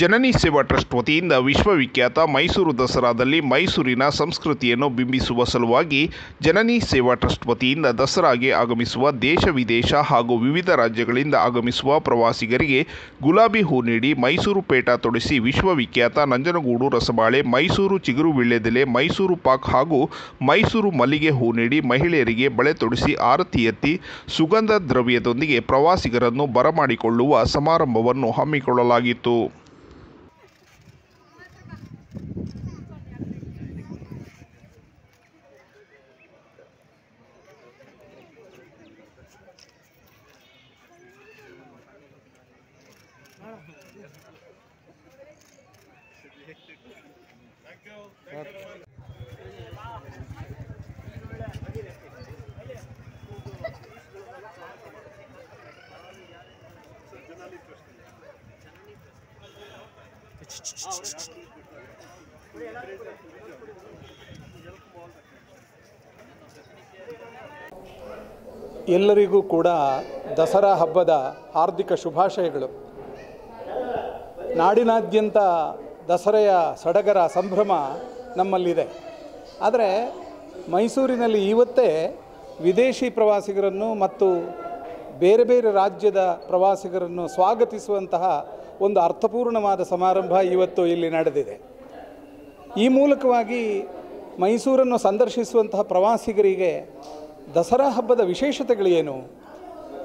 ಜನನಿ ಸೇವಾ ಟ್ರಸ್ಟ್ ವತಿಯಿಂದ ವಿಶ್ವವಿಖ್ಯಾತ ಮೈಸೂರು ದಸರಾದಲ್ಲಿ ಮೈಸೂರಿನ ಸಂಸ್ಕೃತಿಯನ್ನು ಬಿಂಬಿಸುವ ಸಲುವಾಗಿ ಜನನಿ ಸೇವಾ ಟ್ರಸ್ಟ್ ವತಿಯಿಂದ ದಸರಾಗೆ ಆಗಮಿಸುವ ದೇಶ ವಿದೇಶ ಹಾಗೂ ವಿವಿಧ ರಾಜ್ಯಗಳಿಂದ ಆಗಮಿಸುವ ಪ್ರವಾಸಿಗರಿಗೆ ಗುಲಾಬಿ ಹೂ ನೀಡಿ ಮೈಸೂರು ಪೇಟ ತೊಡಿಸಿ ವಿಶ್ವವಿಖ್ಯಾತ ನಂಜನಗೂಡು ರಸಬಾಳೆ, ಮೈಸೂರು ಚಿಗುರು ವೀಳ್ಯದೆಲೆ ಮೈಸೂರು ಪಾಕ್ ಹಾಗೂ ಮೈಸೂರು ಮಲ್ಲಿಗೆ ಹೂ ನೀಡಿ ಮಹಿಳೆಯರಿಗೆ ಬಳೆ ತೊಡಿಸಿ ಆರತಿ ಎತ್ತಿ ಸುಗಂಧ ದ್ರವ್ಯದೊಂದಿಗೆ ಪ್ರವಾಸಿಗರನ್ನು ಬರಮಾಡಿಕೊಳ್ಳುವ ಸಮಾರಂಭವನ್ನು ಹಮ್ಮಿಕೊಳ್ಳಲಾಗಿತ್ತು. ಎಲ್ಲರಿಗೂ ಕೂಡ ದಸರಾ ಹಬ್ಬದ ಹಾರ್ದಿಕ ಶುಭಾಶಯಗಳು. ನಾಡಿನಾದ್ಯಂತ ದಸರೆಯ ಸಡಗರ ಸಂಭ್ರಮ ನಮ್ಮಲ್ಲಿದೆ. ಆದರೆ ಮೈಸೂರಿನಲ್ಲಿ ಇವತ್ತೇ ವಿದೇಶಿ ಪ್ರವಾಸಿಗರನ್ನು ಮತ್ತು ಬೇರೆ ಬೇರೆ ರಾಜ್ಯದ ಪ್ರವಾಸಿಗರನ್ನು ಸ್ವಾಗತಿಸುವಂತಹ ಒಂದು ಅರ್ಥಪೂರ್ಣವಾದ ಸಮಾರಂಭ ಇವತ್ತು ಇಲ್ಲಿ ನಡೆದಿದೆ. ಈ ಮೂಲಕವಾಗಿ ಮೈಸೂರನ್ನು ಸಂದರ್ಶಿಸುವಂತಹ ಪ್ರವಾಸಿಗರಿಗೆ ದಸರಾ ಹಬ್ಬದ ವಿಶೇಷತೆಗಳೇನು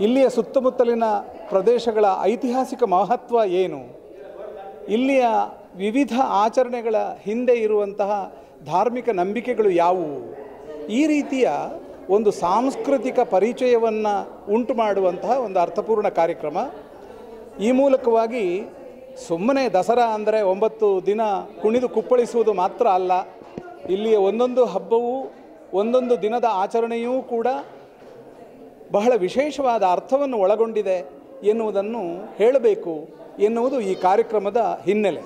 ಇಲ್ಲಿಯ ಸುತ್ತಮುತ್ತಲಿನ ಪ್ರದೇಶಗಳ ಐತಿಹಾಸಿಕ ಮಹತ್ವ ಏನು? ಇಲ್ಲಿಯ ವಿವಿಧ ಆಚರಣೆಗಳ ಹಿಂದೆ ಇರುವಂತಹ ಧಾರ್ಮಿಕ ನಂಬಿಕೆಗಳು ಯಾವುವು? ಈ ರೀತಿಯ ಒಂದು ಸಾಂಸ್ಕೃತಿಕ ಪರಿಚಯವನ್ನು ಉಂಟು ಮಾಡುವಂತಹ ಒಂದು ಅರ್ಥಪೂರ್ಣ ಕಾರ್ಯಕ್ರಮ. ಈ ಮೂಲಕವಾಗಿ ಸುಮ್ಮನೆ ದಸರಾ ಅಂದರೆ ಒಂಬತ್ತು ದಿನ ಕುಣಿದು ಕುಪ್ಪಳಿಸುವುದು ಮಾತ್ರ ಅಲ್ಲ. ಇಲ್ಲಿಯ ಒಂದೊಂದು ಹಬ್ಬವೂ, ಒಂದೊಂದು ದಿನದ ಆಚರಣೆಯೂ ಕೂಡ ಬಹಳ ವಿಶೇಷವಾದ ಅರ್ಥವನ್ನು ಒಳಗೊಂಡಿದೆ. ಎನ್ನುವುದನ್ನು ಹೇಳಬೇಕು ಎನ್ನುವುದು ಈ ಕಾರ್ಯಕ್ರಮದ ಹಿನ್ನೆಲೆ.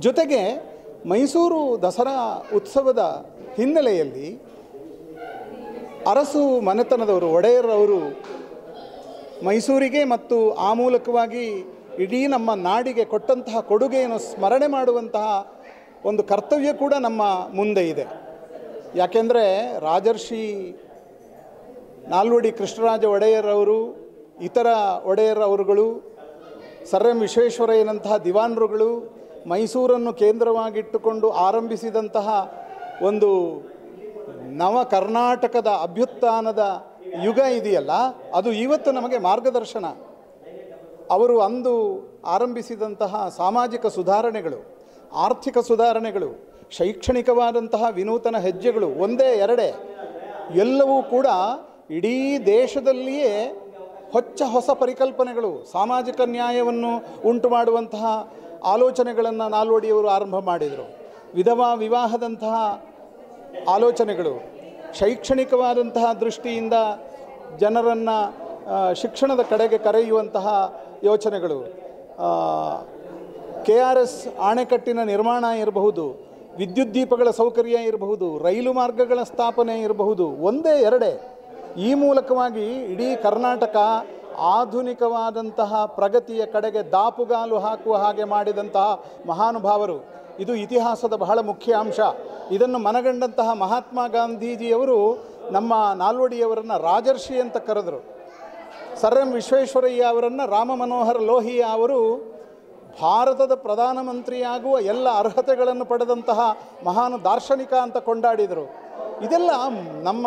ಜೊತೆಗೆ ಮೈಸೂರು ದಸರಾ ಉತ್ಸವದ ಹಿನ್ನೆಲೆಯಲ್ಲಿ ಅರಸು ಮನೆತನದವರು, ಒಡೆಯರವರು ಮೈಸೂರಿಗೆ ಮತ್ತು ಆ ಮೂಲಕವಾಗಿ ಇಡೀ ನಮ್ಮ ನಾಡಿಗೆ ಕೊಟ್ಟಂತಹ ಕೊಡುಗೆಯನ್ನು ಸ್ಮರಣೆ ಮಾಡುವಂತಹ ಒಂದು ಕರ್ತವ್ಯ ಕೂಡ ನಮ್ಮ ಮುಂದೆ ಇದೆ. ಯಾಕೆಂದರೆ ರಾಜರ್ಷಿ ನಾಲ್ವಡಿ ಕೃಷ್ಣರಾಜ ಒಡೆಯರವರು ಇತರ ಒಡೆಯರವರುಗಳು ಸರ್ ಎಂ ವಿಶ್ವೇಶ್ವರಯ್ಯನಂತಹ ದಿವಾನ್ರುಗಳು ಮೈಸೂರನ್ನು ಕೇಂದ್ರವಾಗಿಟ್ಟುಕೊಂಡು ಆರಂಭಿಸಿದಂತಹ ಒಂದು ನವ ಕರ್ನಾಟಕದ ಅಭ್ಯುತ್ಥಾನದ ಯುಗ ಇದೆಯಲ್ಲ, ಅದು ಇವತ್ತು ನಮಗೆ ಮಾರ್ಗದರ್ಶನ. ಅವರು ಅಂದು ಆರಂಭಿಸಿದಂತಹ ಸಾಮಾಜಿಕ ಸುಧಾರಣೆಗಳು, ಆರ್ಥಿಕ ಸುಧಾರಣೆಗಳು, ಶೈಕ್ಷಣಿಕವಾದಂತಹ ವಿನೂತನ ಹೆಜ್ಜೆಗಳು ಒಂದೇ, ಎರಡೇ, ಎಲ್ಲವೂ ಕೂಡ ಇಡೀ ದೇಶದಲ್ಲಿಯೇ ಹೊಚ್ಚ ಹೊಸ ಪರಿಕಲ್ಪನೆಗಳು, ಸಾಮಾಜಿಕ ನ್ಯಾಯವನ್ನು ಉಂಟು ಮಾಡುವಂತಹ ಆಲೋಚನೆಗಳನ್ನು ನಾಲ್ವಡಿಯವರು ಆರಂಭ ಮಾಡಿದರು. ವಿಧವಾ ವಿವಾಹದಂತಹ ಆಲೋಚನೆಗಳು, ಶೈಕ್ಷಣಿಕವಾದಂತಹ ದೃಷ್ಟಿಯಿಂದ ಜನರನ್ನು ಶಿಕ್ಷಣದ ಕಡೆಗೆ ಕರೆಯುವಂತಹ ಯೋಚನೆಗಳು. ಕೆ ಆರ್ ಎಸ್ ಅಣೆಕಟ್ಟಿನ ನಿರ್ಮಾಣ ಇರಬಹುದು, ವಿದ್ಯುತ್ ದೀಪಗಳ ಸೌಕರ್ಯ ಇರಬಹುದು, ರೈಲು ಮಾರ್ಗಗಳ ಸ್ಥಾಪನೆ ಇರಬಹುದು, ಒಂದೇ ಎರಡೇ. ಈ ಮೂಲಕವಾಗಿ ಇಡೀ ಕರ್ನಾಟಕ ಆಧುನಿಕವಾದಂತಹ ಪ್ರಗತಿಯ ಕಡೆಗೆ ದಾಪುಗಾಲು ಹಾಕುವ ಹಾಗೆ ಮಾಡಿದಂತಹ ಮಹಾನುಭಾವರು. ಇದು ಇತಿಹಾಸದ ಬಹಳ ಮುಖ್ಯ ಅಂಶ. ಇದನ್ನು ಮನಗಂಡಂತಹ ಮಹಾತ್ಮ ಗಾಂಧೀಜಿಯವರು ನಮ್ಮ ನಾಲ್ವಡಿಯವರನ್ನು ರಾಜರ್ಷಿ ಅಂತ ಕರೆದರು. ಸರ್ ಎಂ ವಿಶ್ವೇಶ್ವರಯ್ಯ ಅವರನ್ನು ರಾಮ ಮನೋಹರ್ ಲೋಹಿಯಾ ಅವರು ಭಾರತದ ಪ್ರಧಾನಮಂತ್ರಿಯಾಗುವ ಎಲ್ಲ ಅರ್ಹತೆಗಳನ್ನು ಪಡೆದಂತಹ ಮಹಾನ್ ದಾರ್ಶನಿಕ ಅಂತ ಕೊಂಡಾಡಿದರು. ಇದೆಲ್ಲ ನಮ್ಮ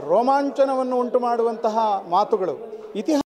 ರೋಮಾಂಚನವನ್ನು ಉಂಟು ಮಾಡುವಂತಹ ಮಾತುಗಳು. ಇತಿಹಾಸ